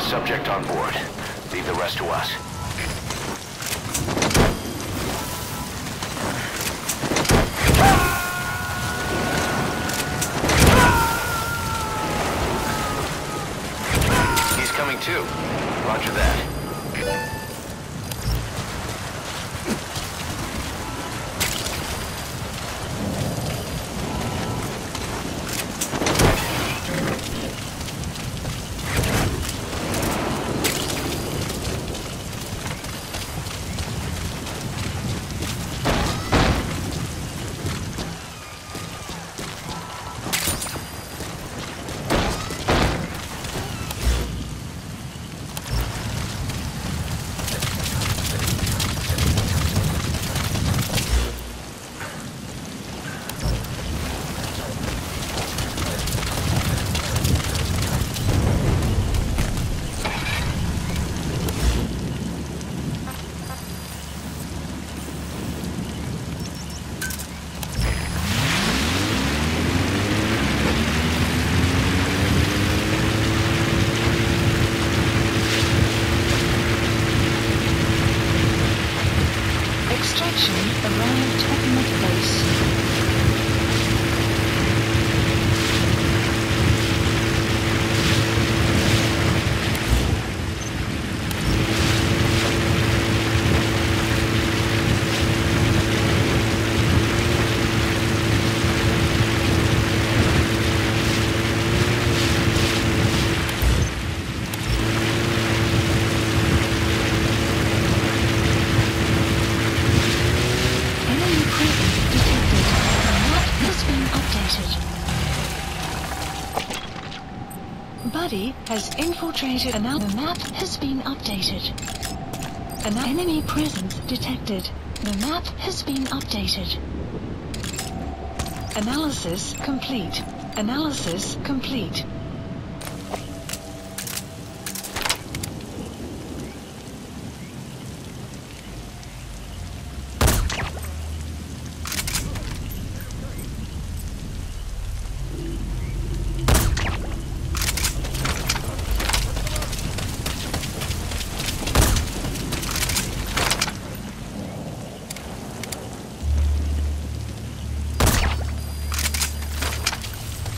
Subject on board. Leave the rest to us. He's coming too. Roger that. And now the map has been updated. An enemy presence detected. The map has been updated. Analysis complete. Analysis complete.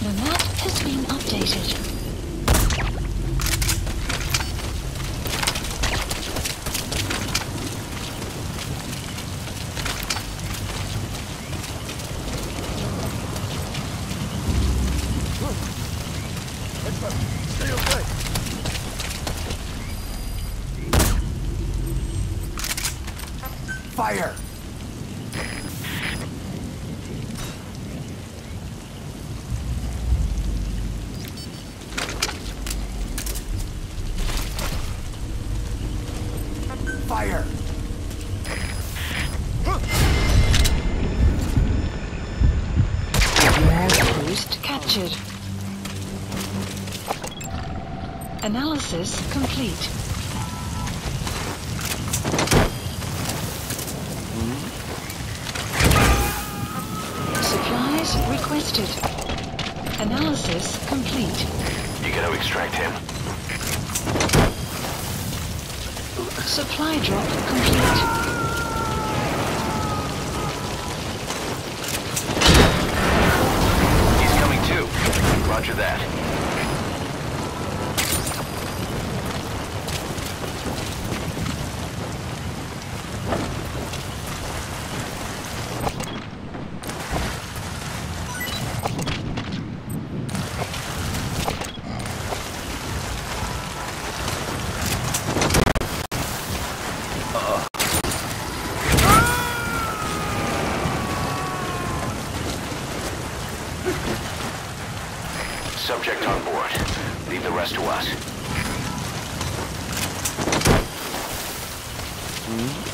The map has been updated. Stay okay. Fire! Fire! Analysis complete. Requested. Analysis complete. You gotta extract him. Supply drop complete. He's coming too. Roger that. Subject on board. To us. He's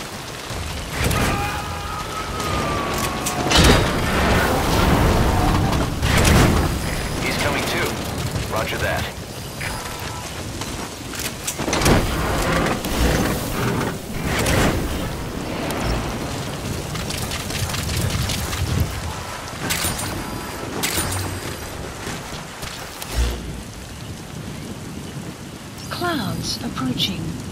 clouds approaching.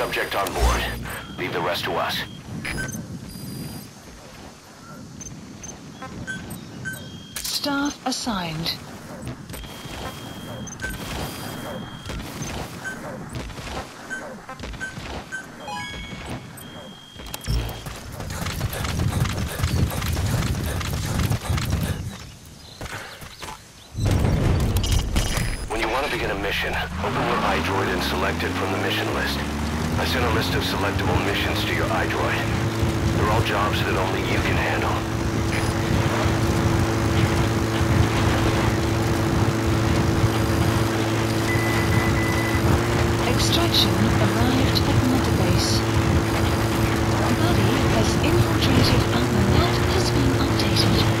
Subject on board. Leave the rest to us. Staff assigned. When you want to begin a mission, open your iDroid and select it from the mission list. I sent a list of selectable missions to your iDroid. They're all jobs that only you can handle. Extraction arrived at Mother Base. Buddy has infiltrated and the map has been updated.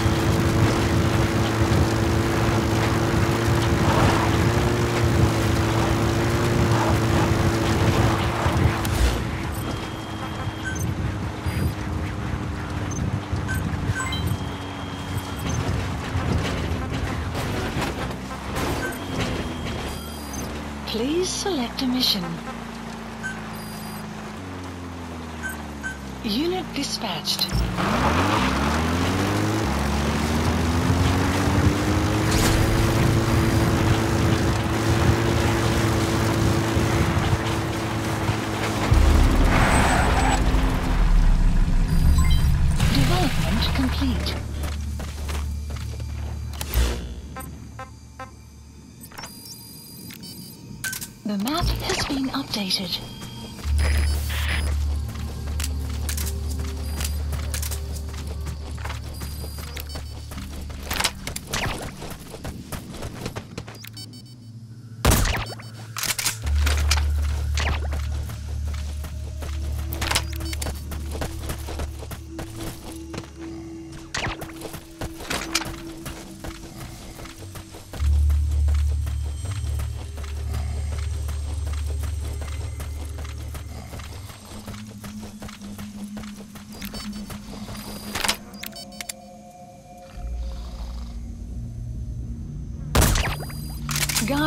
Please select a mission. Unit dispatched. The map has been updated.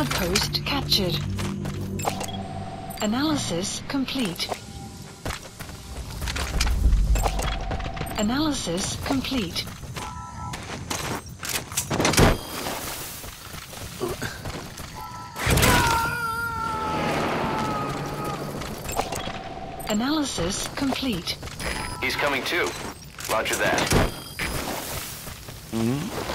Guard post captured. Analysis complete. Analysis complete. Analysis complete. He's coming too. Roger that. You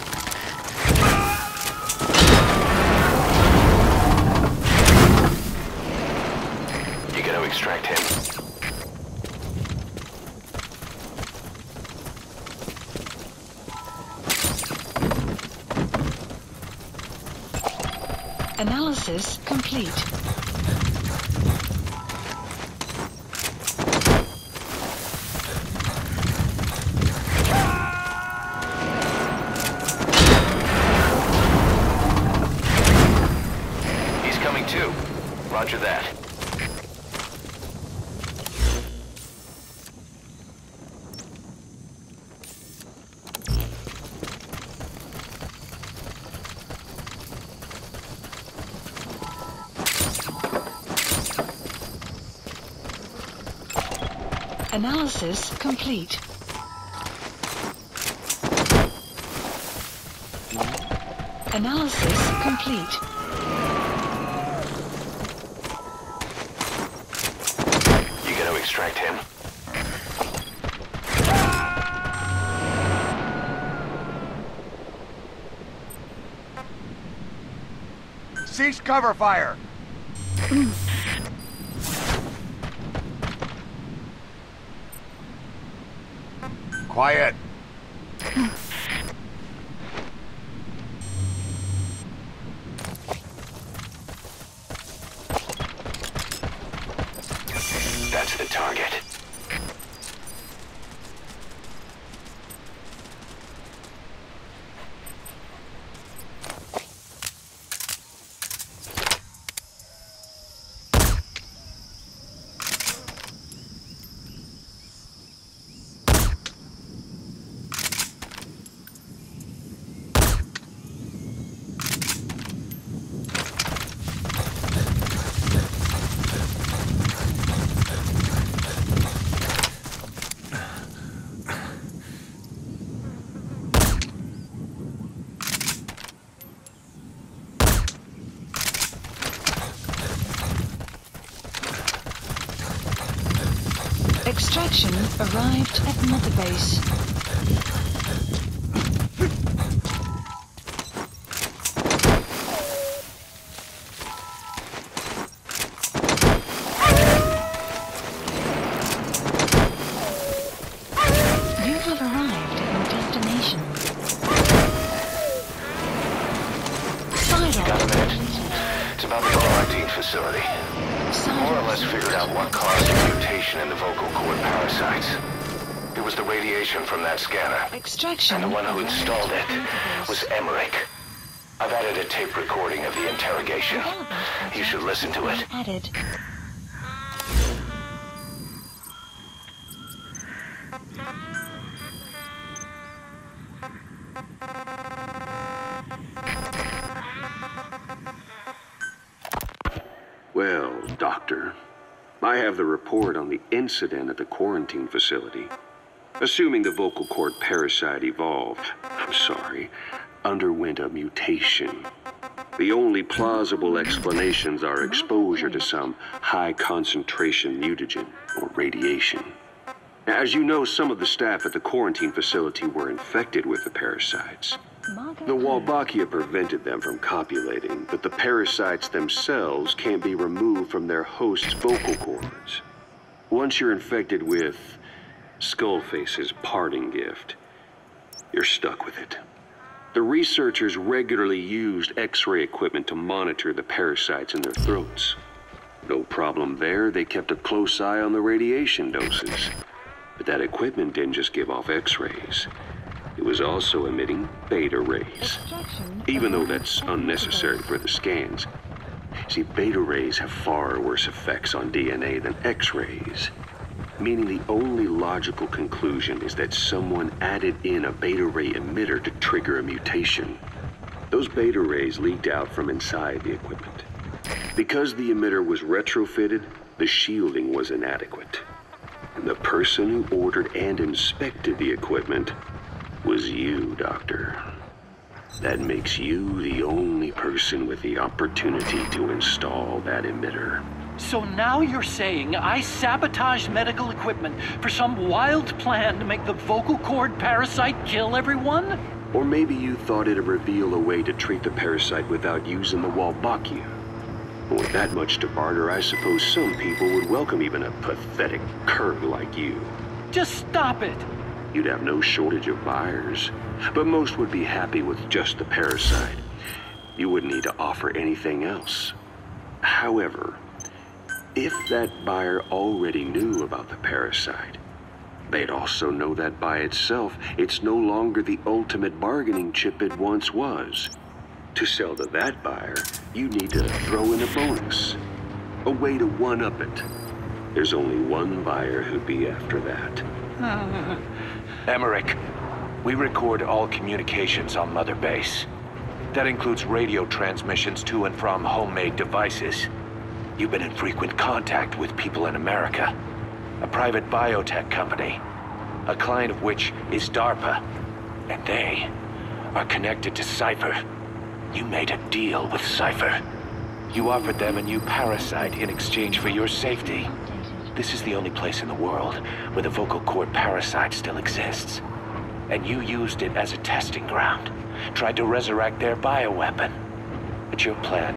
Analysis complete. Analysis complete. Analysis complete. You gotta extract him. Cease cover fire. Hmm. Quiet. That's the target. Arrived at Mother Base. Extraction. And the one who installed it at Mother Base. was Emmerich. I've added a tape recording of the interrogation. You should listen to it. Added. Well, Doctor, I have the report on the incident at the quarantine facility. Assuming the vocal cord parasite evolved, I'm sorry, underwent a mutation. The only plausible explanations are exposure to some high concentration mutagen or radiation. As you know, some of the staff at the quarantine facility were infected with the parasites. The Wolbachia prevented them from copulating, but the parasites themselves can't be removed from their host's vocal cords. Once you're infected with Skullface's parting gift, you're stuck with it. The researchers regularly used X-ray equipment to monitor the parasites in their throats. No problem there, they kept a close eye on the radiation doses. But that equipment didn't just give off X-rays. It was also emitting beta rays. Even though that's unnecessary for the scans. See, beta rays have far worse effects on DNA than X rays. Meaning the only logical conclusion is that someone added in a beta ray emitter to trigger a mutation. Those beta rays leaked out from inside the equipment. Because the emitter was retrofitted, the shielding was inadequate. And the person who ordered and inspected the equipment was you, Doctor. That makes you the only person with the opportunity to install that emitter. So now you're saying I sabotaged medical equipment for some wild plan to make the vocal cord parasite kill everyone? Or maybe you thought it'd reveal a way to treat the parasite without using the Wolbachia. With that much to barter, I suppose some people would welcome even a pathetic cur like you. Just stop it. You'd have no shortage of buyers, but most would be happy with just the parasite. You wouldn't need to offer anything else. However, if that buyer already knew about the parasite, they'd also know that by itself, it's no longer the ultimate bargaining chip it once was. To sell to that buyer, you need to throw in a bonus, a way to one-up it. There's only one buyer who'd be after that. Emmerich, we record all communications on Mother Base. That includes radio transmissions to and from homemade devices. You've been in frequent contact with people in America. A private biotech company. A client of which is DARPA. And they are connected to Cypher. You made a deal with Cypher. You offered them a new parasite in exchange for your safety. This is the only place in the world where the vocal cord parasite still exists. And you used it as a testing ground. Tried to resurrect their bioweapon. But your plan